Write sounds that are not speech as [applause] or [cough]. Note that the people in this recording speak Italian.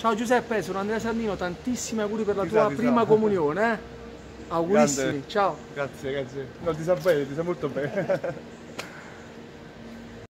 Ciao Giuseppe, sono Andrea Sandino, tantissimi auguri per la Ti tua sa, prima sa. prima comunione. Eh? Augurissimi, Grande. ciao. Grazie, grazie. No, ti sa bene, ti sa molto bene. [laughs]